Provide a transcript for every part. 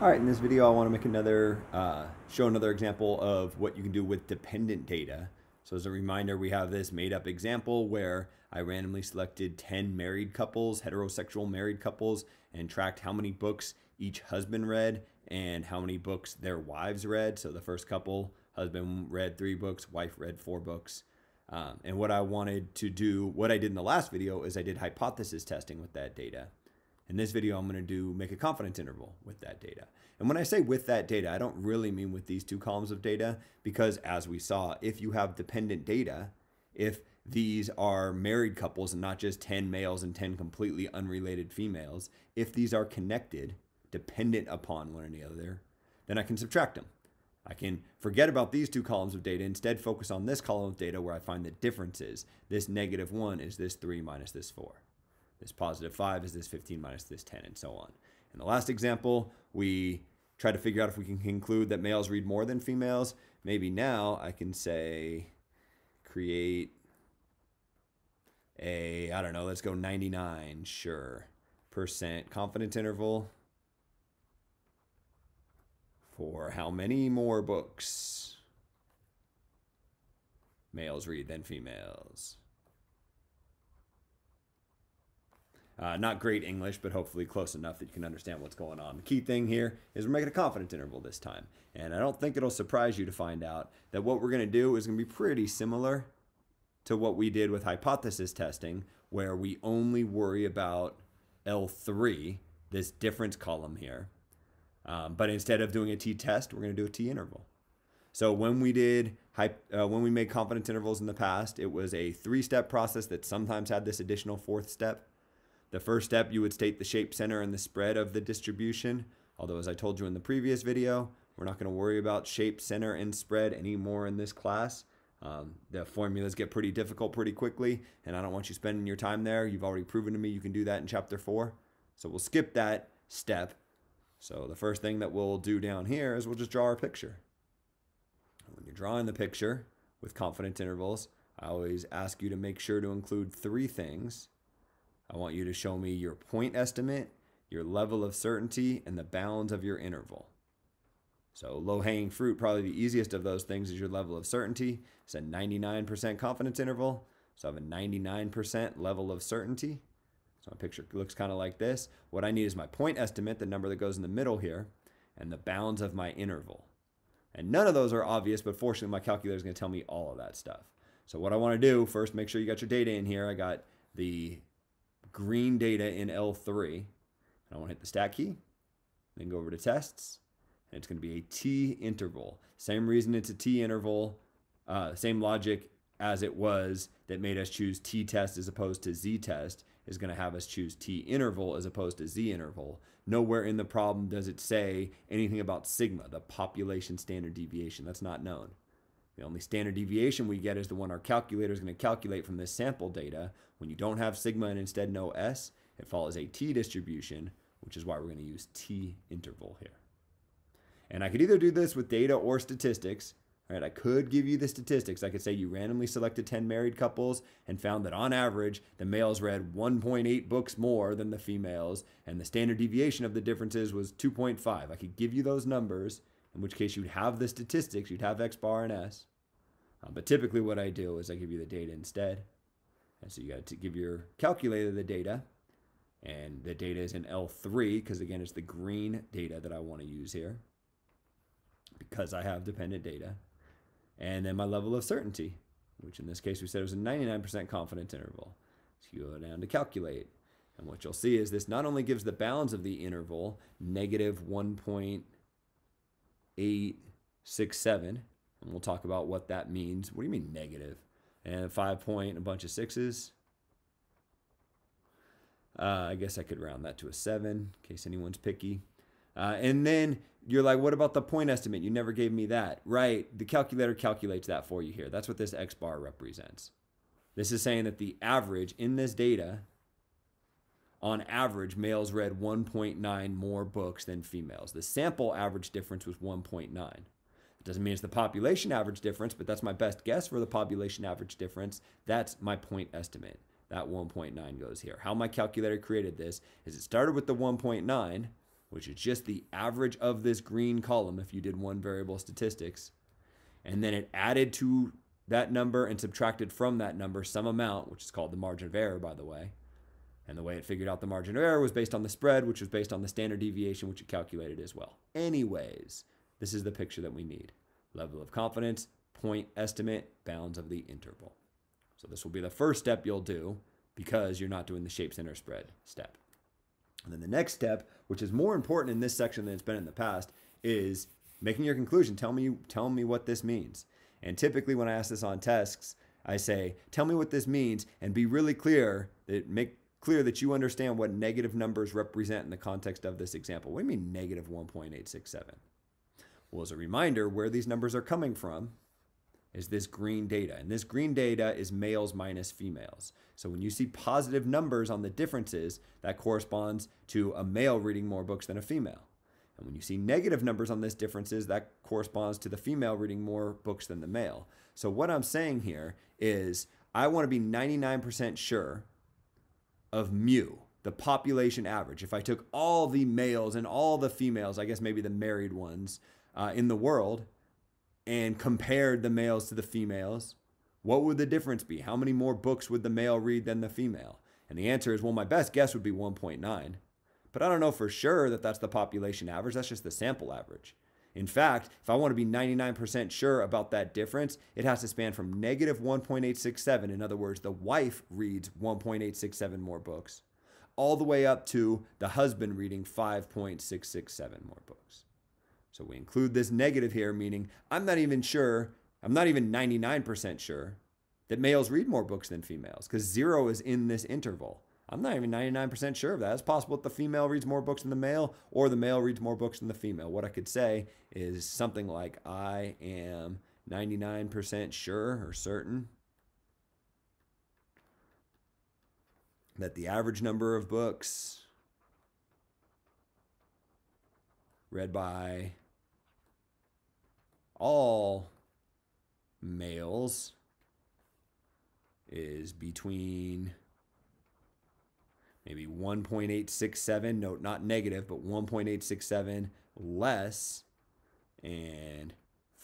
All right, in this video, I want to make another, uh, show another example of what you can do with dependent data. So as a reminder, we have this made up example where I randomly selected 10 married couples, heterosexual married couples, and tracked how many books each husband read and how many books their wives read. So the first couple, husband read three books, wife read four books. Um, and what I wanted to do, what I did in the last video is I did hypothesis testing with that data. In this video, I'm going to do make a confidence interval with that data. And when I say with that data, I don't really mean with these two columns of data because as we saw, if you have dependent data, if these are married couples and not just 10 males and 10 completely unrelated females, if these are connected, dependent upon one another, then I can subtract them. I can forget about these two columns of data, instead focus on this column of data where I find the differences. This negative 1 is this 3 minus this 4. This positive 5 is this 15 minus this 10, and so on. In the last example, we try to figure out if we can conclude that males read more than females. Maybe now I can say create a, I don't know, let's go 99, sure, percent confidence interval for how many more books males read than females. Uh, not great English, but hopefully close enough that you can understand what's going on. The key thing here is we're making a confidence interval this time. And I don't think it'll surprise you to find out that what we're going to do is going to be pretty similar to what we did with hypothesis testing, where we only worry about L3, this difference column here. Um, but instead of doing a t-test, we're going to do a t-interval. So when we did uh, when we made confidence intervals in the past, it was a three-step process that sometimes had this additional fourth step. The first step, you would state the shape center and the spread of the distribution. Although, as I told you in the previous video, we're not going to worry about shape, center, and spread anymore in this class. Um, the formulas get pretty difficult pretty quickly, and I don't want you spending your time there. You've already proven to me you can do that in chapter four. So we'll skip that step. So the first thing that we'll do down here is we'll just draw our picture. When you're drawing the picture with confidence intervals, I always ask you to make sure to include three things I want you to show me your point estimate, your level of certainty, and the bounds of your interval. So low hanging fruit, probably the easiest of those things is your level of certainty. It's a 99% confidence interval. So I have a 99% level of certainty. So my picture looks kind of like this. What I need is my point estimate, the number that goes in the middle here, and the bounds of my interval. And none of those are obvious, but fortunately my calculator is going to tell me all of that stuff. So what I want to do, first make sure you got your data in here. I got the green data in L3. And I want to hit the stat key, then go over to tests, and it's going to be a T interval. Same reason it's a T interval, uh, same logic as it was that made us choose T test as opposed to Z test is going to have us choose T interval as opposed to Z interval. Nowhere in the problem does it say anything about sigma, the population standard deviation. That's not known. The only standard deviation we get is the one our calculator is going to calculate from this sample data. When you don't have sigma and instead know S, it follows a t distribution, which is why we're going to use t interval here. And I could either do this with data or statistics. Right, I could give you the statistics. I could say you randomly selected 10 married couples and found that on average, the males read 1.8 books more than the females, and the standard deviation of the differences was 2.5. I could give you those numbers, in which case you'd have the statistics, you'd have X bar and S. Uh, but typically what I do is I give you the data instead. And so you got to give your calculator the data. And the data is in L3 because again, it's the green data that I want to use here because I have dependent data. And then my level of certainty, which in this case we said was a 99% confidence interval. So you go down to calculate. And what you'll see is this not only gives the bounds of the interval, negative 1.867, and we'll talk about what that means. What do you mean negative? And five point, a bunch of sixes. Uh, I guess I could round that to a seven in case anyone's picky. Uh, and then you're like, what about the point estimate? You never gave me that. Right. The calculator calculates that for you here. That's what this X bar represents. This is saying that the average in this data, on average, males read 1.9 more books than females. The sample average difference was 1.9. It doesn't mean it's the population average difference, but that's my best guess for the population average difference. That's my point estimate. That 1.9 goes here. How my calculator created this is it started with the 1.9, which is just the average of this green column if you did one variable statistics, and then it added to that number and subtracted from that number some amount, which is called the margin of error, by the way. And the way it figured out the margin of error was based on the spread, which was based on the standard deviation, which it calculated as well. Anyways, this is the picture that we need level of confidence, point estimate, bounds of the interval. So this will be the first step you'll do because you're not doing the shape center spread step. And then the next step, which is more important in this section than it's been in the past, is making your conclusion. Tell me, tell me what this means. And typically, when I ask this on tests, I say, "Tell me what this means," and be really clear that make clear that you understand what negative numbers represent in the context of this example. What do you mean negative 1.867? Well, as a reminder, where these numbers are coming from is this green data. And this green data is males minus females. So when you see positive numbers on the differences, that corresponds to a male reading more books than a female. And when you see negative numbers on this differences, that corresponds to the female reading more books than the male. So what I'm saying here is I want to be 99% sure of mu, the population average. If I took all the males and all the females, I guess maybe the married ones uh, in the world, and compared the males to the females, what would the difference be? How many more books would the male read than the female? And the answer is well, my best guess would be 1.9. But I don't know for sure that that's the population average. That's just the sample average. In fact, if I want to be 99% sure about that difference, it has to span from negative 1.867, in other words, the wife reads 1.867 more books, all the way up to the husband reading 5.667 more books. So we include this negative here, meaning I'm not even sure, I'm not even 99% sure that males read more books than females, because zero is in this interval. I'm not even 99% sure of that. It's possible that the female reads more books than the male, or the male reads more books than the female. What I could say is something like, I am 99% sure or certain that the average number of books read by all males is between maybe 1.867, note not negative, but 1.867 less and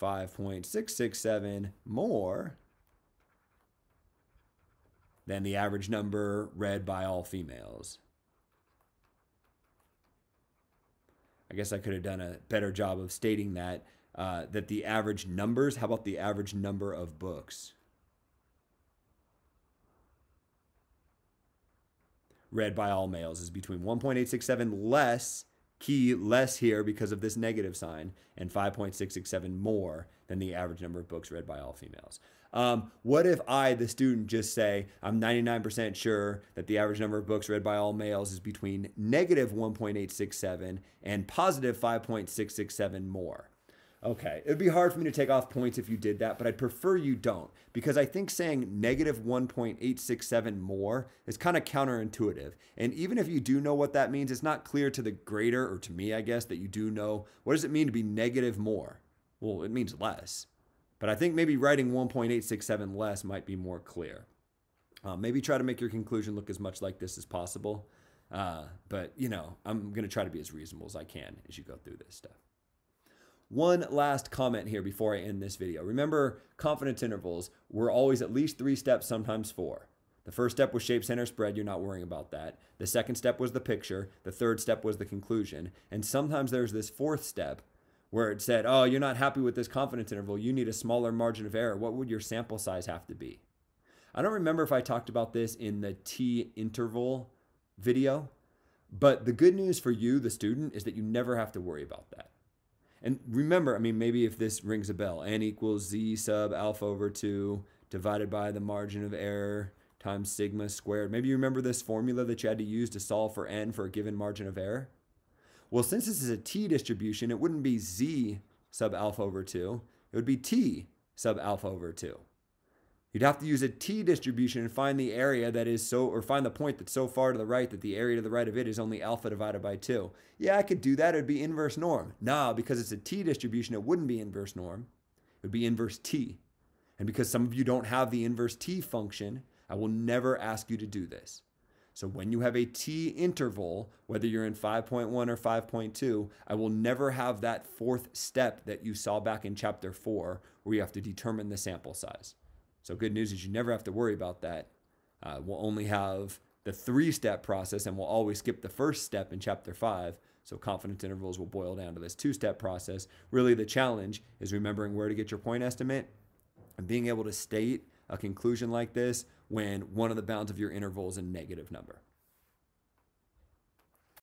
5.667 more than the average number read by all females. I guess I could have done a better job of stating that uh, that the average numbers, how about the average number of books? read by all males is between 1.867 less, key less here because of this negative sign, and 5.667 more than the average number of books read by all females. Um, what if I, the student, just say, I'm 99% sure that the average number of books read by all males is between negative 1.867 and positive 5.667 more? Okay, it would be hard for me to take off points if you did that, but I'd prefer you don't because I think saying negative 1.867 more is kind of counterintuitive. And even if you do know what that means, it's not clear to the grader or to me, I guess, that you do know what does it mean to be negative more? Well, it means less. But I think maybe writing 1.867 less might be more clear. Uh, maybe try to make your conclusion look as much like this as possible. Uh, but, you know, I'm going to try to be as reasonable as I can as you go through this stuff. One last comment here before I end this video. Remember, confidence intervals were always at least three steps, sometimes four. The first step was shape center spread, you're not worrying about that. The second step was the picture. The third step was the conclusion. And sometimes there's this fourth step where it said, oh, you're not happy with this confidence interval, you need a smaller margin of error. What would your sample size have to be? I don't remember if I talked about this in the T interval video, but the good news for you, the student, is that you never have to worry about that. And remember, I mean, maybe if this rings a bell, n equals z sub alpha over 2 divided by the margin of error times sigma squared. Maybe you remember this formula that you had to use to solve for n for a given margin of error? Well, since this is a t distribution, it wouldn't be z sub alpha over 2. It would be t sub alpha over 2. You'd have to use a t distribution and find the area that is so, or find the point that's so far to the right that the area to the right of it is only alpha divided by 2. Yeah, I could do that. It would be inverse norm. Nah, because it's a t distribution, it wouldn't be inverse norm. It would be inverse t. And because some of you don't have the inverse t function, I will never ask you to do this. So when you have a T interval, whether you're in 5.1 or 5.2, I will never have that fourth step that you saw back in chapter 4 where you have to determine the sample size. So good news is you never have to worry about that. Uh, we'll only have the three step process and we'll always skip the first step in chapter 5. So confidence intervals will boil down to this two step process. Really, the challenge is remembering where to get your point estimate and being able to state a conclusion like this when one of the bounds of your interval is a negative number.